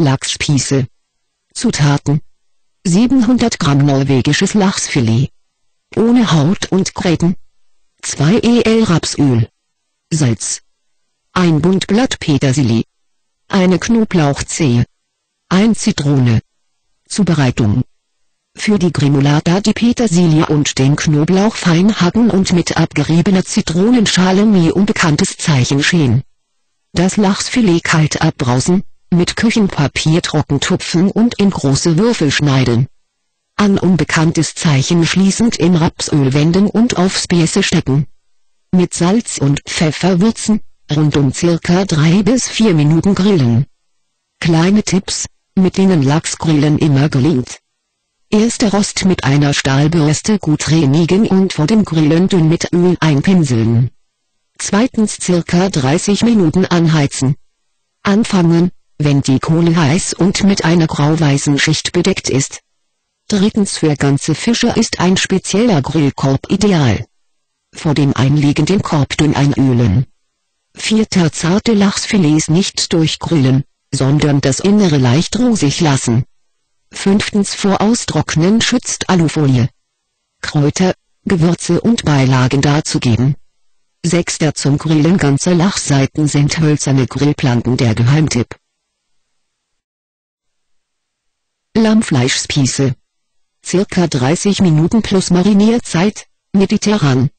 Lachsspieße. Zutaten 700 Gramm norwegisches Lachsfilet. Ohne Haut und Gräten. 2 el Rapsöl. Salz. Ein Bund Blatt Petersilie. Eine Knoblauchzehe. Ein Zitrone. Zubereitung. Für die Grimolata die Petersilie und den Knoblauch fein hacken und mit abgeriebener Zitronenschale nie unbekanntes Zeichen schälen. Das Lachsfilet kalt abbrausen, mit Küchenpapier trocken tupfen und in große Würfel schneiden. An unbekanntes Zeichen schließend in Rapsöl wenden und aufs Biesse stecken. Mit Salz und Pfeffer würzen, rund um circa 3 bis 4 Minuten grillen. Kleine Tipps, mit denen Lachsgrillen immer gelingt. Erster Rost mit einer Stahlbürste gut reinigen und vor dem Grillen dünn mit Öl einpinseln. Zweitens circa 30 Minuten anheizen. Anfangen, wenn die Kohle heiß und mit einer grauweißen Schicht bedeckt ist. Drittens für ganze Fische ist ein spezieller Grillkorb ideal. Vor dem Einlegen den Korb dünn einölen. Vierter zarte Lachsfilets nicht durchgrillen, sondern das Innere leicht rosig lassen. Fünftens vor Austrocknen schützt Alufolie. Kräuter, Gewürze und Beilagen dazugeben. Sechster zum Grillen ganzer Lachseiten sind hölzerne Grillplanken der Geheimtipp. Lammfleischspieße. Circa 30 Minuten plus Marinierzeit, mediterran.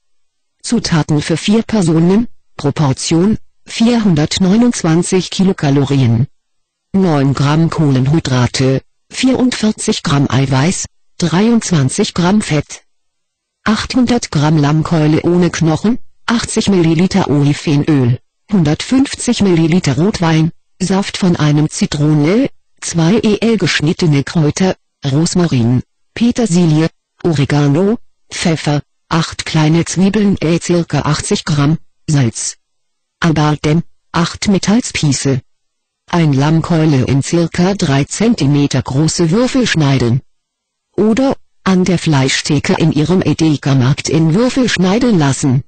Zutaten für vier Personen, Proportion, 429 Kilokalorien. 9 Gramm Kohlenhydrate, 44 Gramm Eiweiß, 23 Gramm Fett. 800 Gramm Lammkeule ohne Knochen, 80 Milliliter Olivenöl, 150 Milliliter Rotwein, Saft von einem Zitrone, 2 el geschnittene Kräuter, Rosmarin, Petersilie, Oregano, Pfeffer, 8 kleine Zwiebeln äh ca. 80 Gramm, Salz. Albardem, 8 Metallspieße. Ein Lammkeule in ca. 3 cm große Würfel schneiden. Oder, an der Fleischtheke in ihrem Edeka-Markt in Würfel schneiden lassen.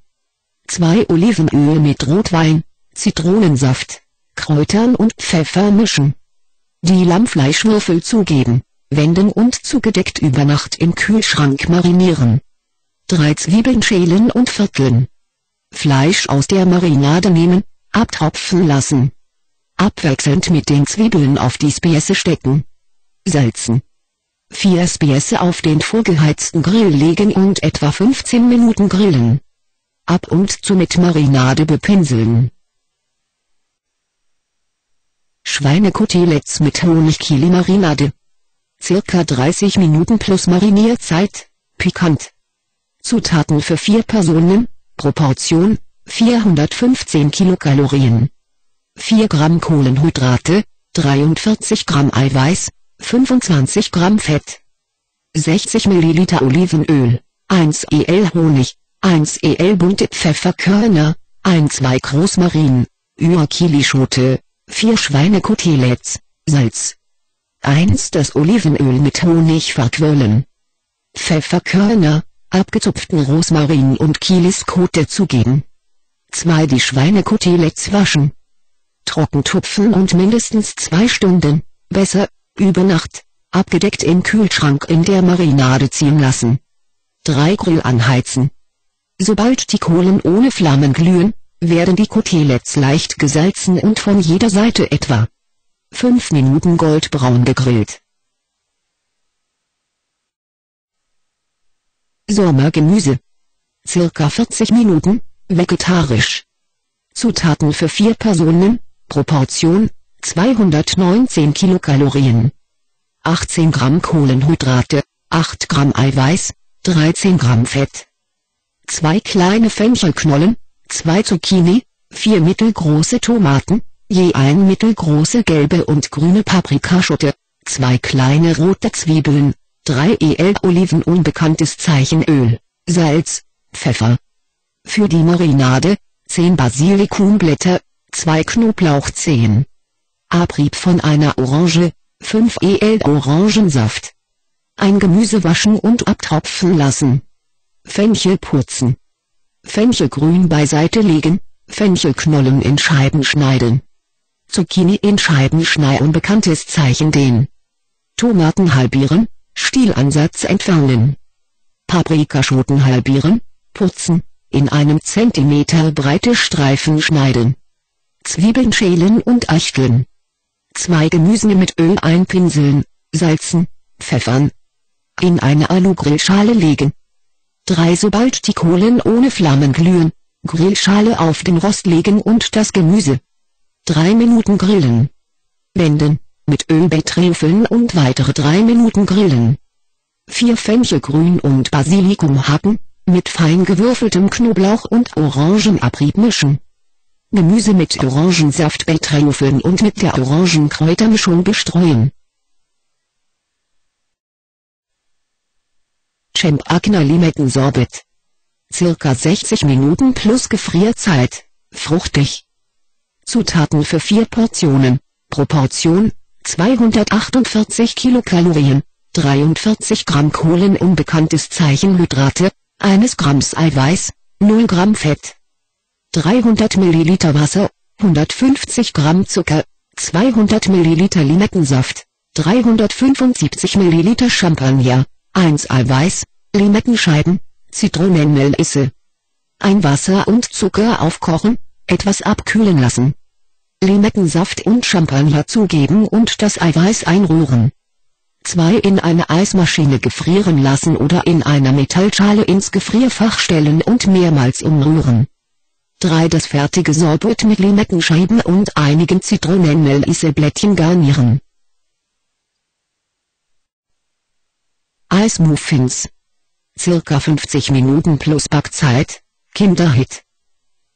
2 Olivenöl mit Rotwein, Zitronensaft, Kräutern und Pfeffer mischen. Die Lammfleischwürfel zugeben, wenden und zugedeckt über Nacht im Kühlschrank marinieren. Drei Zwiebeln schälen und vierteln. Fleisch aus der Marinade nehmen, abtropfen lassen. Abwechselnd mit den Zwiebeln auf die Späße stecken. Salzen. Vier Späße auf den vorgeheizten Grill legen und etwa 15 Minuten grillen. Ab und zu mit Marinade bepinseln. Schweinekoteletts mit Honigkili-Marinade. Circa 30 Minuten plus Marinierzeit, pikant. Zutaten für vier Personen, Proportion, 415 Kilokalorien. 4 Gramm Kohlenhydrate, 43 Gramm Eiweiß, 25 Gramm Fett. 60 Milliliter Olivenöl, 1 el Honig, 1 el bunte Pfefferkörner, 1 2 Großmarin, Ua-Kilischote, 4 Schweinekoteletts, Salz. 1 das Olivenöl mit Honig verquirlen. Pfefferkörner, abgezupften Rosmarin und Kiliskote zugeben. 2 die Schweinekoteletts waschen. Trocken tupfen und mindestens 2 Stunden, besser, über Nacht, abgedeckt im Kühlschrank in der Marinade ziehen lassen. 3 Grill anheizen. Sobald die Kohlen ohne Flammen glühen, werden die Koteletts leicht gesalzen und von jeder Seite etwa 5 Minuten goldbraun gegrillt. Sommergemüse. Circa 40 Minuten, vegetarisch. Zutaten für 4 Personen, Proportion, 219 Kilokalorien. 18 Gramm Kohlenhydrate, 8 Gramm Eiweiß, 13 Gramm Fett. 2 kleine Fenchelknollen, 2 Zucchini, 4 mittelgroße Tomaten, je ein mittelgroße gelbe und grüne Paprikaschote, 2 kleine rote Zwiebeln, 3 el Oliven unbekanntes Zeichenöl, Salz, Pfeffer. Für die Marinade, 10 Basilikumblätter, 2 Knoblauchzehen. Abrieb von einer Orange, 5 el Orangensaft. Ein Gemüse waschen und abtropfen lassen. Fenchel putzen. Fenchelgrün beiseite legen, Fenchelknollen in Scheiben schneiden. Zucchini in Scheiben schneiden Unbekanntes Zeichen den. Tomaten halbieren, Stielansatz entfernen. Paprikaschoten halbieren, putzen, in einem Zentimeter breite Streifen schneiden. Zwiebeln schälen und ächteln. Zwei Gemüse mit Öl einpinseln, salzen, pfeffern. In eine Alu-Grillschale legen. 3. Sobald die Kohlen ohne Flammen glühen, Grillschale auf den Rost legen und das Gemüse 3 Minuten grillen. Wenden, mit Öl betrüffeln und weitere 3 Minuten grillen. 4 Fenchelgrün und Basilikum hacken, mit fein gewürfeltem Knoblauch und Orangenabrieb mischen. Gemüse mit Orangensaft betrüffeln und mit der Orangenkräutermischung bestreuen. Champagne Limettensorbet. Circa 60 Minuten plus Gefrierzeit, fruchtig. Zutaten für 4 Portionen. Proportion 248 Kilokalorien, 43 Gramm Kohlen unbekanntes Zeichen Hydrate, 1 Gramms Eiweiß, 0 Gramm Fett. 300 Milliliter Wasser, 150 Gramm Zucker, 200 Milliliter Limettensaft, 375 Milliliter Champagner, 1 Eiweiß, Limettenscheiben, Zitronenmelisse. Ein Wasser und Zucker aufkochen, etwas abkühlen lassen. Limettensaft und Champagner zugeben und das Eiweiß einrühren. 2 in eine Eismaschine gefrieren lassen oder in einer Metallschale ins Gefrierfach stellen und mehrmals umrühren. 3 das fertige Sorbet mit Limettenscheiben und einigen Zitronenmelisseblättchen garnieren. Eismuffins. Circa 50 Minuten plus Backzeit, Kinderhit.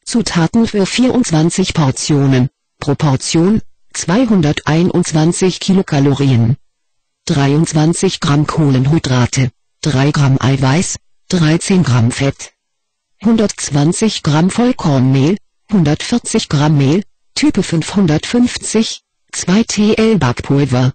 Zutaten für 24 Portionen, Proportion, 221 Kilokalorien. 23 Gramm Kohlenhydrate, 3 Gramm Eiweiß, 13 Gramm Fett. 120 Gramm Vollkornmehl, 140 Gramm Mehl, Type 550, 2 TL Backpulver.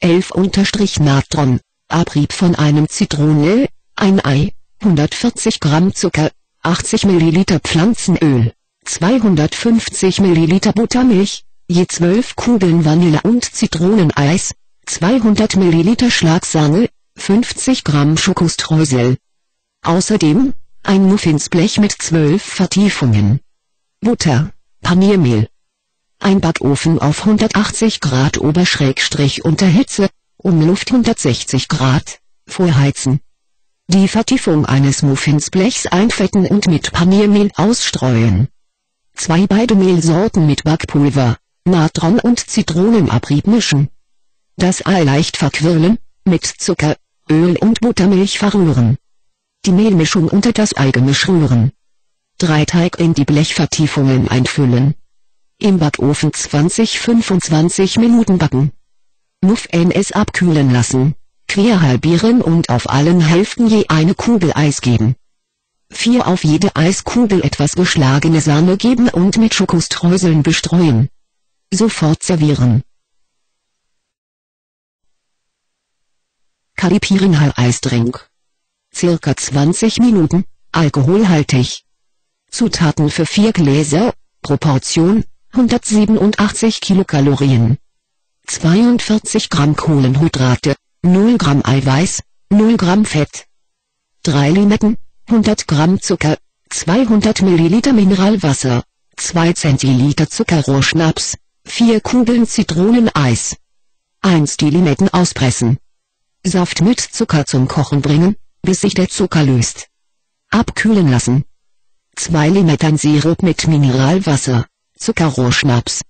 11 Unterstrich Natron, Abrieb von einem Zitrone, ein Ei, 140 Gramm Zucker, 80 Milliliter Pflanzenöl, 250 Milliliter Buttermilch, je 12 Kugeln Vanille und Zitroneneis, 200 Milliliter Schlagsahne, 50 Gramm Schokostreusel. Außerdem, ein Muffinsblech mit 12 Vertiefungen. Butter, Paniermehl. Ein Backofen auf 180 Grad Oberschrägstrich unter Hitze, Umluft 160 Grad, vorheizen. Die Vertiefung eines Muffinsblechs einfetten und mit Paniermehl ausstreuen. Zwei beide Mehlsorten mit Backpulver, Natron und Zitronenabrieb mischen. Das Ei leicht verquirlen, mit Zucker, Öl und Buttermilch verrühren. Die Mehlmischung unter das Eigemisch rühren. Drei Teig in die Blechvertiefungen einfüllen. Im Backofen 20-25 Minuten backen. Muffins abkühlen lassen quer halbieren und auf allen Hälften je eine Kugel Eis geben. 4 auf jede Eiskugel etwas geschlagene Sahne geben und mit Schokostreuseln bestreuen. Sofort servieren. Karipirenhal-Eisdrink. Circa 20 Minuten, alkoholhaltig. Zutaten für 4 Gläser, Proportion, 187 Kilokalorien. 42 Gramm Kohlenhydrate, 0 Gramm Eiweiß, 0 Gramm Fett. 3 Limetten, 100 Gramm Zucker, 200 Milliliter Mineralwasser, 2 Zentiliter Zuckerrohrschnaps, 4 Kugeln Zitroneneis. 1 die Limetten auspressen. Saft mit Zucker zum Kochen bringen, bis sich der Zucker löst. Abkühlen lassen. 2 Limettensirup mit Mineralwasser, Zuckerrohrschnaps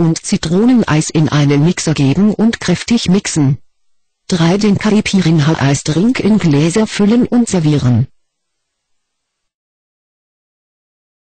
und Zitroneneis in einen Mixer geben und kräftig mixen. 3 den Caipirinha Eisdrink in Gläser füllen und servieren.